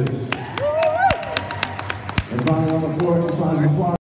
exercises. And finally on the floor, exercise the fly.